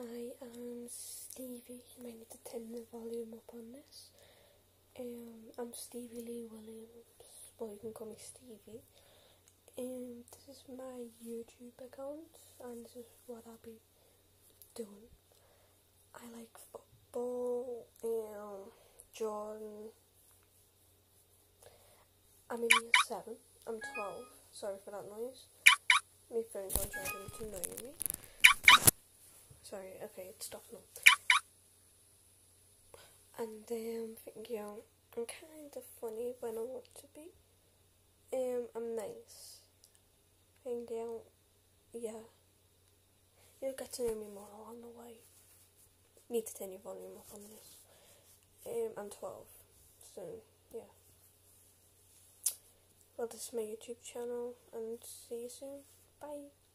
Hi, I'm Stevie. You might need to turn the volume up on this. Um, I'm Stevie Lee Williams. Well, you can call me Stevie. And this is my YouTube account, and this is what I'll be doing. I like football, um, Jordan. I'm in year 7. I'm 12. Sorry for that noise. My phone's on annoying me. Sorry, okay, it stopped now. And um, thinking, um, I'm kind of funny when I want to be. Um, I'm nice. And um, yeah, you'll get to know me more along the way. Need to turn your volume up on this. Um, I'm 12, so yeah. Well, this is my YouTube channel, and see you soon. Bye.